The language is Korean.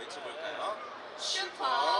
외쳐볼까요? 슈퍼